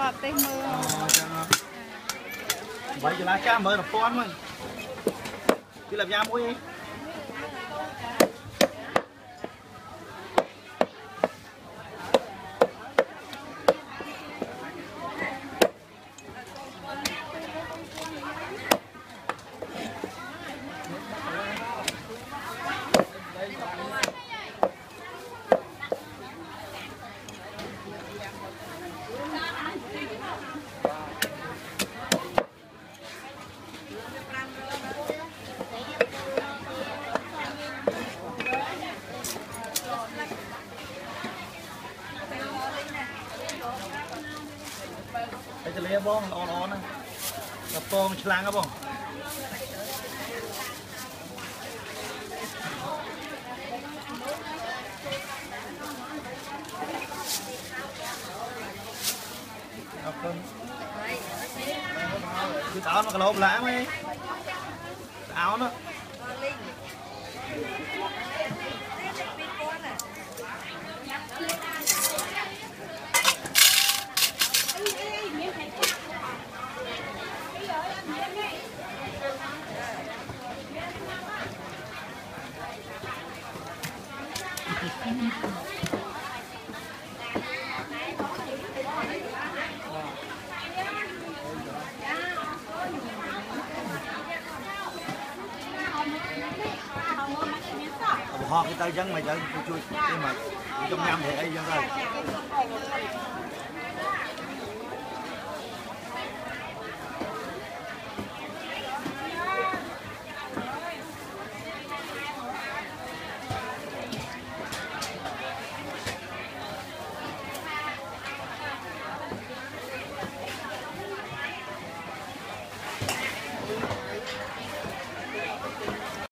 បរទេសមើលអូចឹងហ៎បីចលាចាស់មើល1000ហ្នឹងពីលាបយ៉ាមួយអី តែចលាបងល្អល្អណាស់ដល់ពងឆ្លាំងហ៎បងអរគុណគឺស្អោនមកគីឡូម្លាមឯងស្អោនណា họ cái tay dân mày dân chui. Nhưng mà trong nhâm thì ấy dân ra